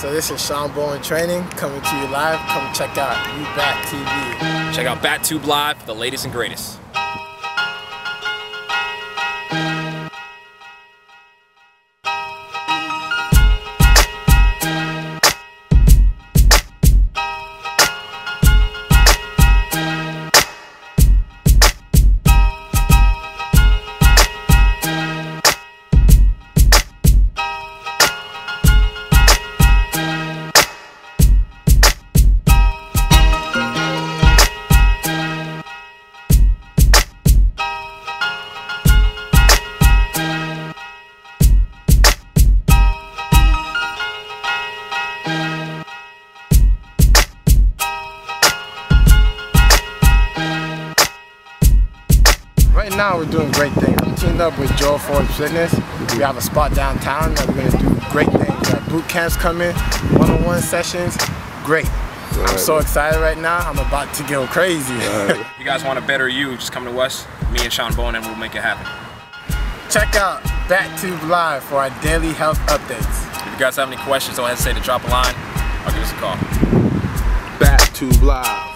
So this is Shawn Bowen Training coming to you live. Come check out UBATT TV. Check out BATT Tube Live the latest and greatest. Right now we're doing great things. I'm teamed up with Joel Forbes Fitness. We have a spot downtown that we're gonna do great things. We have boot camps coming, one-on-one sessions. Great. I'm so excited right now. I'm about to go crazy. If you guys want a better you, just come to us, me and Shawn Bowen, and we'll make it happen. Check out BATT Tube Live for our daily health updates. If you guys have any questions, don't hesitate to drop a line or give us a call. Back to live.